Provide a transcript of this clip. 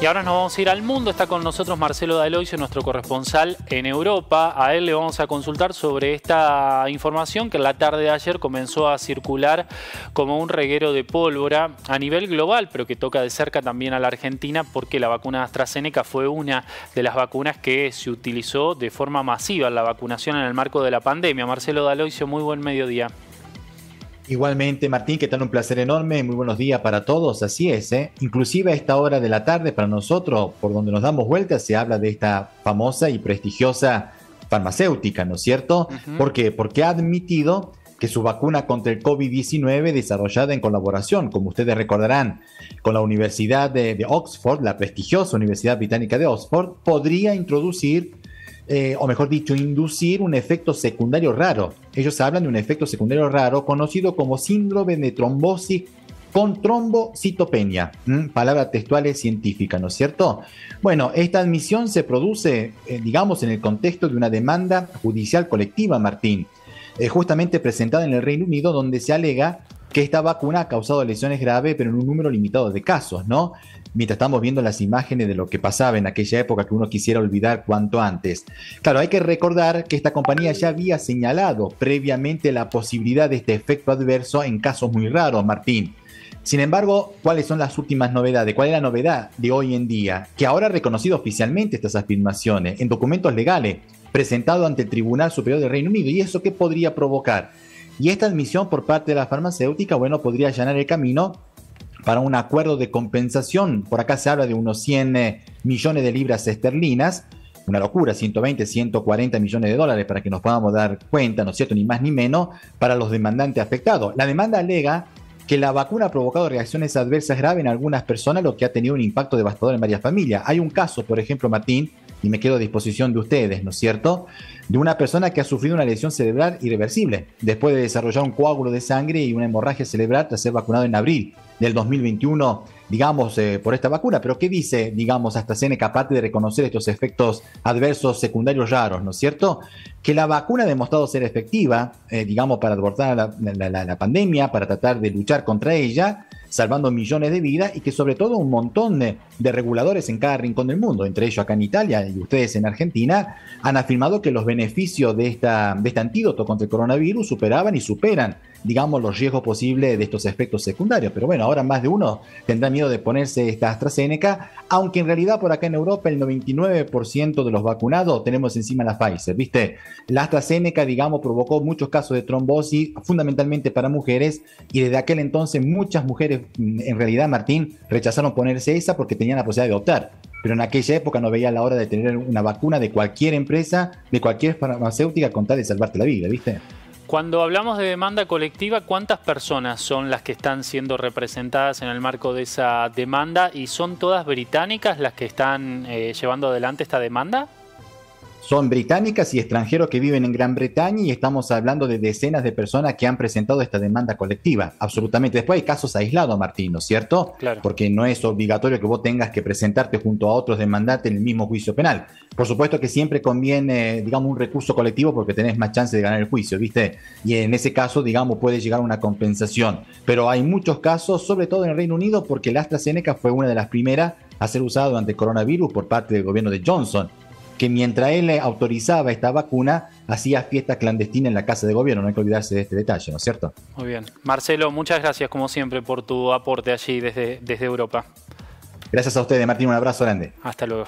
Y ahora nos vamos a ir al mundo. Está con nosotros Marcelo Daloisio, nuestro corresponsal en Europa. A él le vamos a consultar sobre esta información que en la tarde de ayer comenzó a circular como un reguero de pólvora a nivel global, pero que toca de cerca también a la Argentina porque la vacuna AstraZeneca fue una de las vacunas que se utilizó de forma masiva en la vacunación en el marco de la pandemia. Marcelo Daloisio, muy buen mediodía. Igualmente, Martín, que tal un placer enorme, muy buenos días para todos, así es, ¿eh? inclusive a esta hora de la tarde para nosotros, por donde nos damos vueltas, se habla de esta famosa y prestigiosa farmacéutica, ¿no es cierto? ¿Por qué? Porque ha admitido que su vacuna contra el COVID-19, desarrollada en colaboración, como ustedes recordarán, con la Universidad de Oxford, la prestigiosa Universidad Británica de Oxford, podría introducir eh, o mejor dicho, inducir un efecto secundario raro. Ellos hablan de un efecto secundario raro conocido como síndrome de trombosis con trombocitopenia, palabra textual científica, ¿no es cierto? Bueno, esta admisión se produce, eh, digamos, en el contexto de una demanda judicial colectiva, Martín, eh, justamente presentada en el Reino Unido, donde se alega que esta vacuna ha causado lesiones graves, pero en un número limitado de casos, ¿no? Mientras estamos viendo las imágenes de lo que pasaba en aquella época que uno quisiera olvidar cuanto antes. Claro, hay que recordar que esta compañía ya había señalado previamente la posibilidad de este efecto adverso en casos muy raros, Martín. Sin embargo, ¿cuáles son las últimas novedades? ¿Cuál es la novedad de hoy en día? Que ahora ha reconocido oficialmente estas afirmaciones en documentos legales presentados ante el Tribunal Superior del Reino Unido. ¿Y eso qué podría provocar? Y esta admisión por parte de la farmacéutica, bueno, podría allanar el camino para un acuerdo de compensación. Por acá se habla de unos 100 eh, millones de libras esterlinas. Una locura, 120, 140 millones de dólares para que nos podamos dar cuenta, ¿no es cierto? Ni más ni menos para los demandantes afectados. La demanda alega que la vacuna ha provocado reacciones adversas graves en algunas personas, lo que ha tenido un impacto devastador en varias familias. Hay un caso, por ejemplo, Martín, y me quedo a disposición de ustedes, ¿no es cierto? De una persona que ha sufrido una lesión cerebral irreversible después de desarrollar un coágulo de sangre y una hemorragia cerebral tras ser vacunado en abril del 2021 digamos, eh, por esta vacuna. Pero ¿qué dice, digamos, AstraZeneca, aparte de reconocer estos efectos adversos secundarios raros, ¿no es cierto? Que la vacuna ha demostrado ser efectiva, eh, digamos, para abordar la, pandemia, para tratar de luchar contra ella, salvando millones de vidas y que sobre todo un montón de, reguladores en cada rincón del mundo, entre ellos acá en Italia y ustedes en Argentina, han afirmado que los beneficios de, esta, de este antídoto contra el coronavirus superaban y superan, digamos, los riesgos posibles de estos efectos secundarios. Pero bueno, ahora más de uno tendrá miedo de ponerse esta AstraZeneca, aunque en realidad por acá en Europa el 99% de los vacunados tenemos encima la Pfizer, ¿viste? La AstraZeneca, digamos, provocó muchos casos de trombosis, fundamentalmente para mujeres, y desde aquel entonces muchas mujeres, mm, en realidad, Martín, rechazaron ponerse esa porque tenían la posibilidad de optar pero en aquella época no veía la hora de tener una vacuna de cualquier empresa, de cualquier farmacéutica con tal de salvarte la vida, ¿viste? Cuando hablamos de demanda colectiva, ¿cuántas personas son las que están siendo representadas en el marco de esa demanda? ¿Y son todas británicas las que están eh, llevando adelante esta demanda? Son británicas y extranjeros que viven en Gran Bretaña y estamos hablando de decenas de personas que han presentado esta demanda colectiva. Absolutamente. Después hay casos aislados, Martín, ¿no es cierto? Claro. Porque no es obligatorio que vos tengas que presentarte junto a otros demandantes en el mismo juicio penal. Por supuesto que siempre conviene, digamos, un recurso colectivo porque tenés más chance de ganar el juicio, ¿viste? Y en ese caso, digamos, puede llegar a una compensación. Pero hay muchos casos, sobre todo en el Reino Unido, porque el AstraZeneca fue una de las primeras a ser usado ante el coronavirus por parte del gobierno de Johnson que mientras él autorizaba esta vacuna, hacía fiesta clandestina en la casa de gobierno. No hay que olvidarse de este detalle, ¿no es cierto? Muy bien. Marcelo, muchas gracias como siempre por tu aporte allí desde, desde Europa. Gracias a ustedes, Martín. Un abrazo grande. Hasta luego.